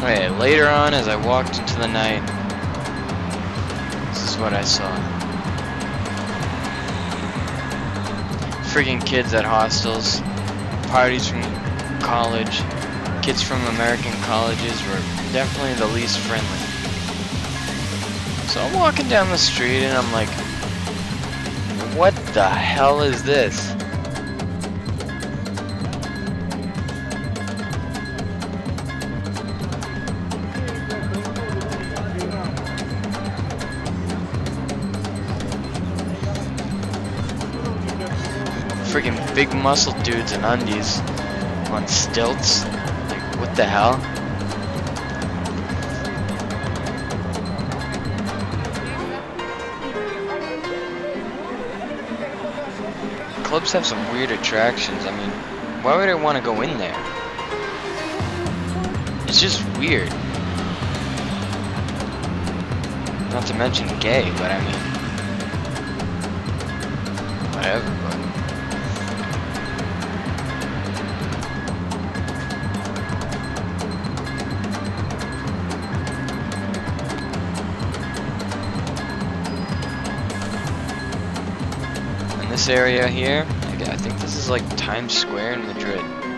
Okay, later on as I walked into the night, this is what I saw. Freaking kids at hostels, parties from college, kids from American colleges were definitely the least friendly. So I'm walking down the street and I'm like, what the hell is this? Freaking big muscle dudes in undies on stilts. Like, what the hell? Clubs have some weird attractions. I mean, why would I want to go in there? It's just weird. Not to mention gay, but I mean, whatever. This area here, I think this is like Times Square in Madrid.